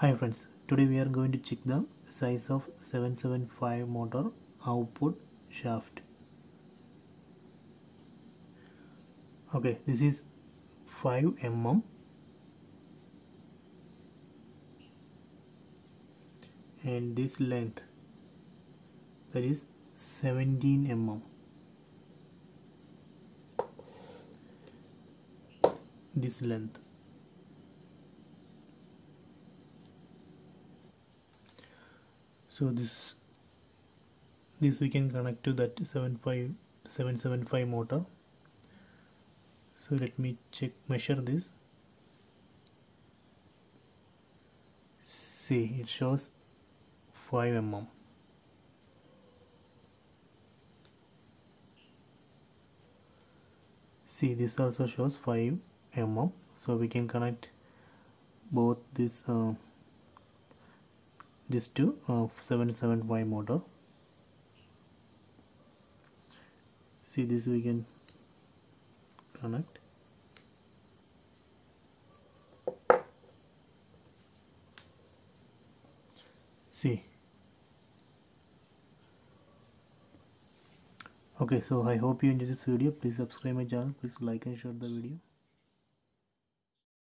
Hi friends, today we are going to check the size of 775 motor output shaft. Okay, this is 5 mm and this length that is 17 mm. This length so this this we can connect to that 75 775 motor. So let me check measure this. See it shows 5 mm see this also shows 5 mm so we can connect both this uh, this to uh, 775 motor. See this we can connect. See. Okay so i hope you enjoyed this video. Please subscribe my channel. Please like and share the video